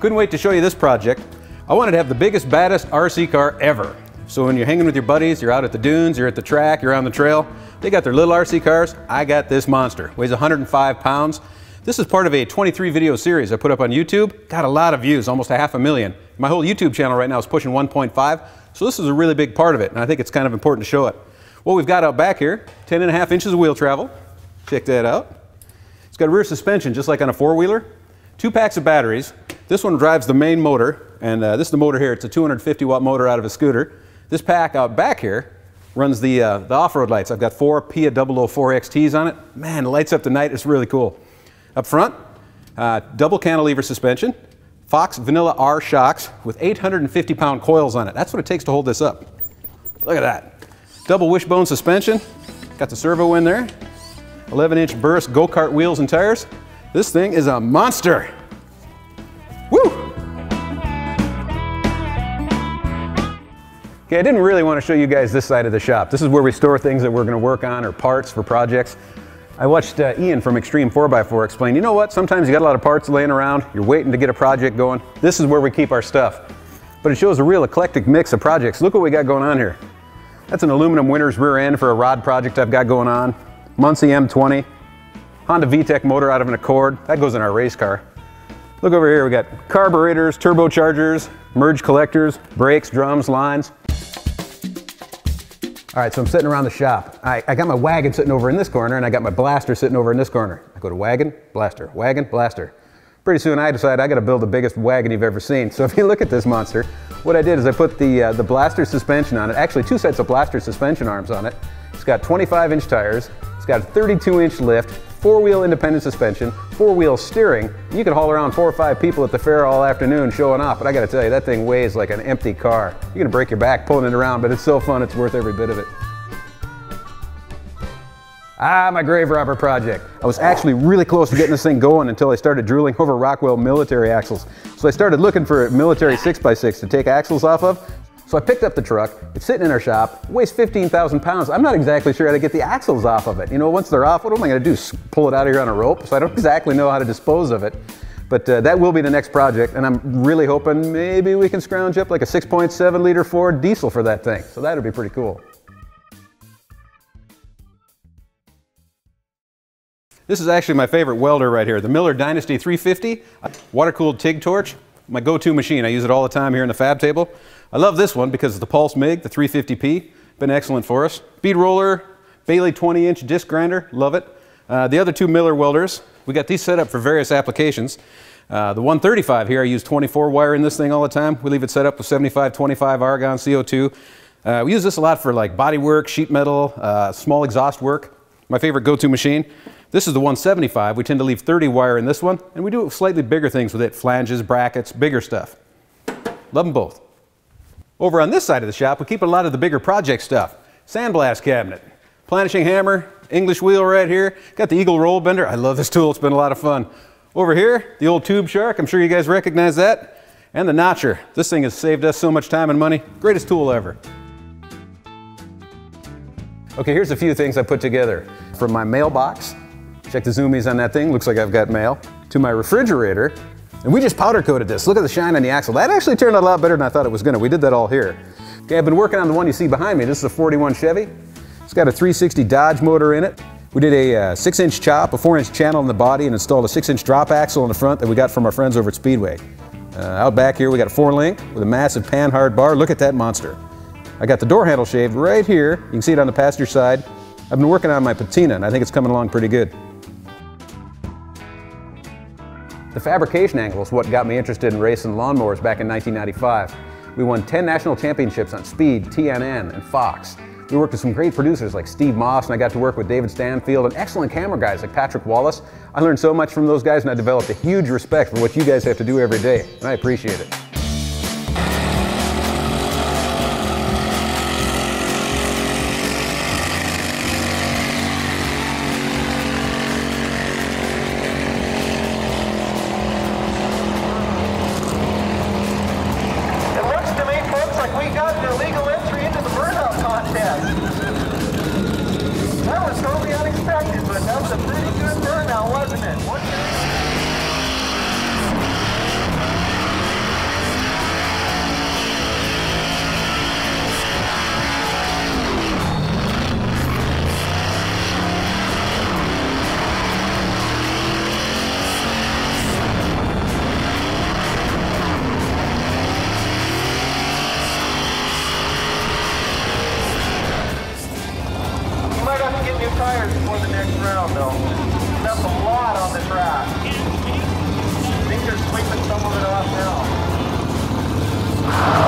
Couldn't wait to show you this project. I wanted to have the biggest, baddest RC car ever. So when you're hanging with your buddies, you're out at the dunes, you're at the track, you're on the trail, they got their little RC cars. I got this monster. Weighs 105 pounds. This is part of a 23 video series I put up on YouTube. Got a lot of views, almost a half a million. My whole YouTube channel right now is pushing 1.5, so this is a really big part of it, and I think it's kind of important to show it. What we've got out back here, 10 and a half inches of wheel travel. Check that out. It's got rear suspension, just like on a four-wheeler. Two packs of batteries. This one drives the main motor, and uh, this is the motor here. It's a 250 watt motor out of a scooter. This pack out back here runs the, uh, the off-road lights. I've got four PIA 004 XTs on it. Man, it lights up the night. It's really cool. Up front, uh, double cantilever suspension, Fox Vanilla R shocks with 850 pound coils on it. That's what it takes to hold this up. Look at that. Double wishbone suspension, got the servo in there, 11 inch burst go-kart wheels and tires. This thing is a monster. Woo! Okay, I didn't really want to show you guys this side of the shop. This is where we store things that we're going to work on or parts for projects. I watched uh, Ian from Xtreme 4x4 explain, you know what, sometimes you got a lot of parts laying around, you're waiting to get a project going. This is where we keep our stuff. But it shows a real eclectic mix of projects. Look what we got going on here. That's an aluminum Winters rear end for a rod project I've got going on. Muncie M20, Honda VTEC motor out of an Accord. That goes in our race car. Look over here, we got carburetors, turbochargers, merge collectors, brakes, drums, lines. All right, so I'm sitting around the shop. I, I, got my wagon sitting over in this corner and I got my blaster sitting over in this corner. I go to wagon, blaster, wagon, blaster. Pretty soon I decide I gotta build the biggest wagon you've ever seen. So if you look at this monster, what I did is I put the, uh, the blaster suspension on it, actually two sets of blaster suspension arms on it. It's got 25 inch tires, it's got a 32 inch lift, four-wheel independent suspension, four-wheel steering. You can haul around four or five people at the fair all afternoon showing off, but I gotta tell you, that thing weighs like an empty car. You're gonna break your back pulling it around, but it's so fun, it's worth every bit of it. Ah, my grave robber project. I was actually really close to getting this thing going until I started drilling over Rockwell military axles. So I started looking for a military 6x6 to take axles off of. So I picked up the truck, it's sitting in our shop, weighs 15,000 pounds. I'm not exactly sure how to get the axles off of it. You know, once they're off, what am I gonna do, pull it out of here on a rope? So I don't exactly know how to dispose of it. But uh, that will be the next project, and I'm really hoping maybe we can scrounge up like a 6.7 liter Ford diesel for that thing. So that'd be pretty cool. This is actually my favorite welder right here, the Miller Dynasty 350, water-cooled TIG torch, my go-to machine. I use it all the time here in the fab table. I love this one because it's the Pulse MIG, the 350P. Been excellent for us. Bead roller, Bailey 20 inch disc grinder, love it. Uh, the other two Miller welders, we got these set up for various applications. Uh, the 135 here, I use 24 wire in this thing all the time. We leave it set up with 75-25 argon CO2. Uh, we use this a lot for like body work, sheet metal, uh, small exhaust work. My favorite go-to machine. This is the 175. We tend to leave 30 wire in this one, and we do slightly bigger things with it, flanges, brackets, bigger stuff. Love them both. Over on this side of the shop, we keep a lot of the bigger project stuff. Sandblast cabinet, planishing hammer, English wheel right here. Got the Eagle roll bender. I love this tool. It's been a lot of fun. Over here, the old tube shark. I'm sure you guys recognize that. And the notcher. This thing has saved us so much time and money. Greatest tool ever. Okay, here's a few things I put together. From my mailbox, check the zoomies on that thing, looks like I've got mail, to my refrigerator, and we just powder coated this. Look at the shine on the axle. That actually turned out a lot better than I thought it was gonna. We did that all here. Okay, I've been working on the one you see behind me. This is a 41 Chevy. It's got a 360 Dodge motor in it. We did a uh, six inch chop, a four inch channel in the body, and installed a six inch drop axle in the front that we got from our friends over at Speedway. Uh, out back here, we got a four link with a massive Panhard bar. Look at that monster. I got the door handle shaved right here. You can see it on the passenger side. I've been working on my patina, and I think it's coming along pretty good. The fabrication angle is what got me interested in racing lawnmowers back in 1995. We won 10 national championships on Speed, TNN, and Fox. We worked with some great producers like Steve Moss, and I got to work with David Stanfield and excellent camera guys like Patrick Wallace. I learned so much from those guys, and I developed a huge respect for what you guys have to do every day, and I appreciate it. Tires before the next round, though. Left a lot on the track. I think they're sweeping some of it off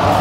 now.